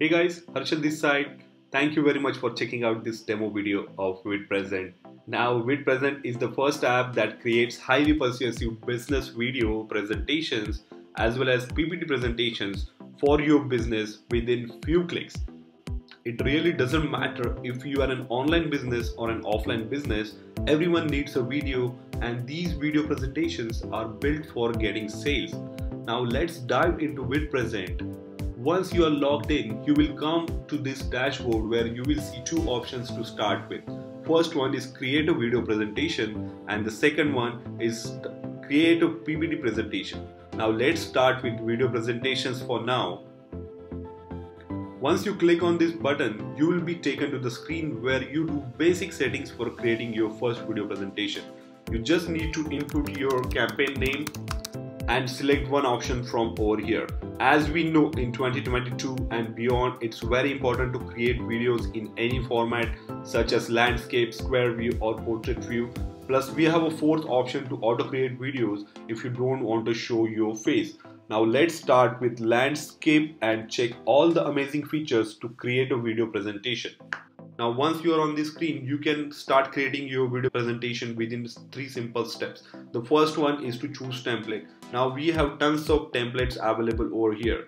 Hey guys, Harshal this side. Thank you very much for checking out this demo video of VidPresent. Now VidPresent is the first app that creates highly persuasive business video presentations as well as PPT presentations for your business within few clicks. It really doesn't matter if you are an online business or an offline business, everyone needs a video and these video presentations are built for getting sales. Now let's dive into VidPresent. Once you are logged in, you will come to this dashboard where you will see two options to start with. First one is create a video presentation and the second one is create a PPT presentation. Now let's start with video presentations for now. Once you click on this button, you will be taken to the screen where you do basic settings for creating your first video presentation. You just need to input your campaign name and select one option from over here. As we know in 2022 and beyond, it's very important to create videos in any format such as landscape, square view or portrait view. Plus we have a fourth option to auto create videos if you don't want to show your face. Now let's start with landscape and check all the amazing features to create a video presentation. Now once you are on the screen, you can start creating your video presentation within three simple steps. The first one is to choose template. Now we have tons of templates available over here.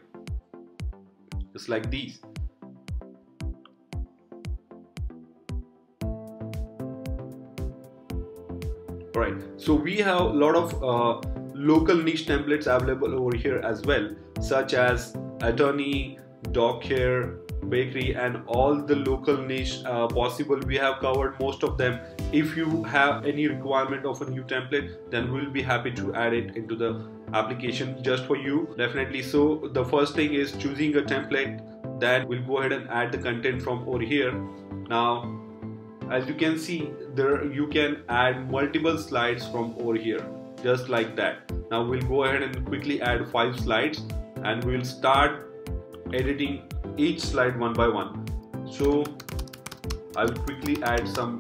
Just like these. Right. So we have a lot of uh, local niche templates available over here as well, such as attorney, dog care, bakery, and all the local niche uh, possible. We have covered most of them. If you have any requirement of a new template, then we'll be happy to add it into the application just for you. Definitely. So the first thing is choosing a template. Then we'll go ahead and add the content from over here. Now as you can see there you can add multiple slides from over here just like that now we'll go ahead and quickly add five slides and we'll start editing each slide one by one. So I will quickly add some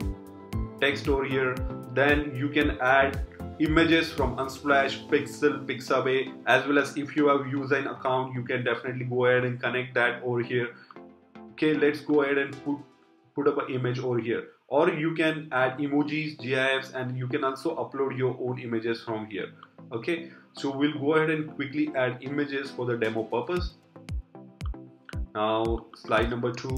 text over here. Then you can add images from Unsplash, Pexels, Pixabay as well as if you have used an account you can definitely go ahead and connect that over here. Okay let's go ahead and put put up an image over here. Or you can add emojis gifs and you can also upload your own images from here. Okay so we'll go ahead and quickly add images for the demo purpose now slide number two.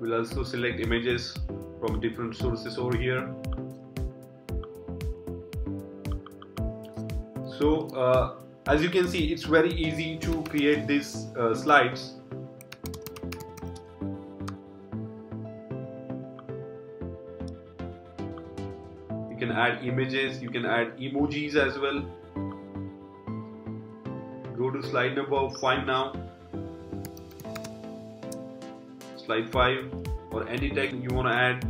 We'll also select images from different sources over here. So uh, as you can see it's very easy to create these uh, slides can add images you can add emojis as well. Go to slide number 5 now. Slide 5 or any text you want to add.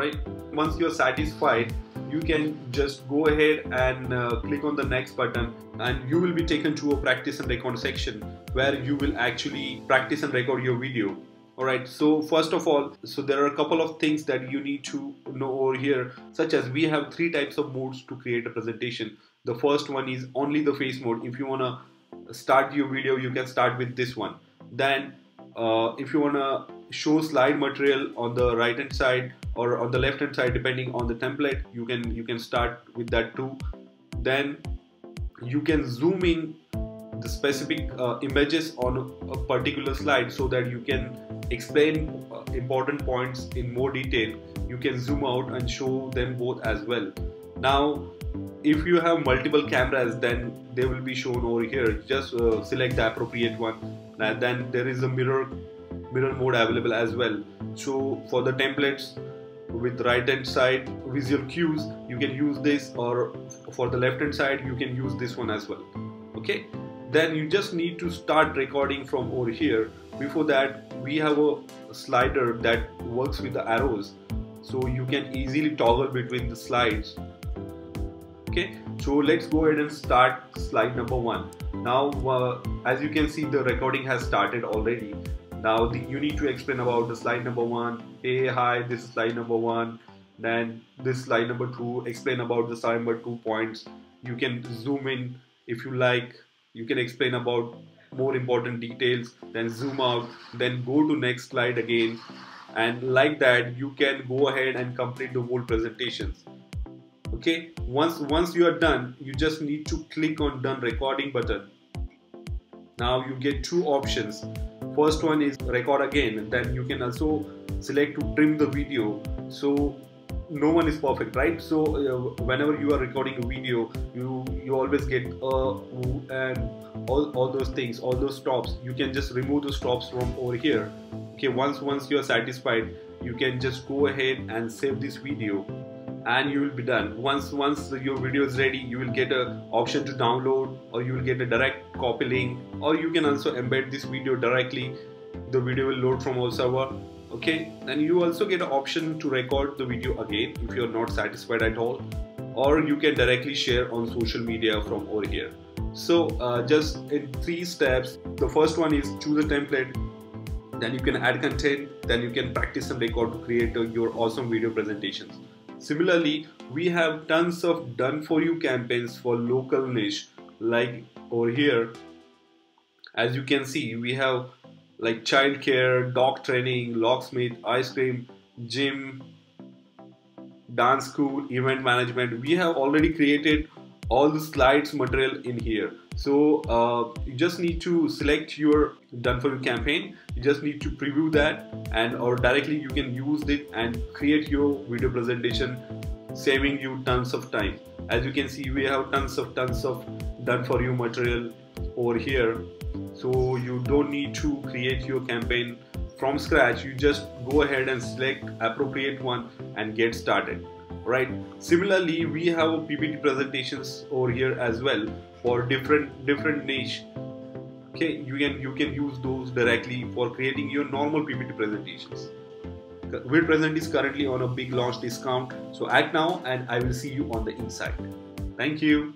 Right once you're satisfied you can just go ahead and uh, click on the next button and you will be taken to a practice and record section where you will actually practice and record your video alright so first of all so there are a couple of things that you need to know over here such as we have three types of modes to create a presentation. The first one is only the face mode. If you want to start your video you can start with this one. Then uh, if you want to show slide material on the right hand side or on the left hand side depending on the template you can you can start with that too. Then you can zoom in the specific uh, images on a particular slide so that you can explain uh, important points in more detail. You can zoom out and show them both as well. Now if you have multiple cameras then they will be shown over here. Just uh, select the appropriate one. And then there is a mirror mirror mode available as well. So for the templates with right hand side visual cues you can use this or for the left hand side you can use this one as well. Okay then you just need to start recording from over here. Before that we have a slider that works with the arrows. So you can easily toggle between the slides. Okay so let's go ahead and start slide number one. Now uh, as you can see the recording has started already. Now the, you need to explain about the slide number one. Hey hi this is slide number one. Then this slide number two explain about the slide number two points. You can zoom in if you like you can explain about more important details then zoom out then go to next slide again. And like that you can go ahead and complete the whole presentations. Okay? Once once you are done you just need to click on done recording button. Now you get two options. First one is record again then you can also select to trim the video. So no one is perfect right? So uh, whenever you are recording a video you you always get uh and all, all those things all those stops. You can just remove the stops from over here. Okay once once you are satisfied you can just go ahead and save this video and you will be done. Once once your video is ready you will get a option to download or you will get a direct copy link or you can also embed this video directly. The video will load from our server okay and you also get an option to record the video again if you're not satisfied at all or you can directly share on social media from over here. So uh, just in three steps the first one is choose a template then you can add content then you can practice and record to create your awesome video presentations. Similarly we have tons of done for you campaigns for local niche like over here. As you can see we have like childcare, dog training, locksmith, ice cream, gym, dance school, event management. We have already created all the slides material in here. So uh, you just need to select your done for you campaign. You just need to preview that and or directly you can use it and create your video presentation saving you tons of time. As you can see we have tons of tons of done for you material over here. So you don't need to create your campaign from scratch. You just go ahead and select appropriate one and get started. Right? Similarly we have ppt presentations over here as well for different different niche. Okay? You can you can use those directly for creating your normal ppt presentations. VidPresent is currently on a big launch discount. So act now and i will see you on the inside. Thank you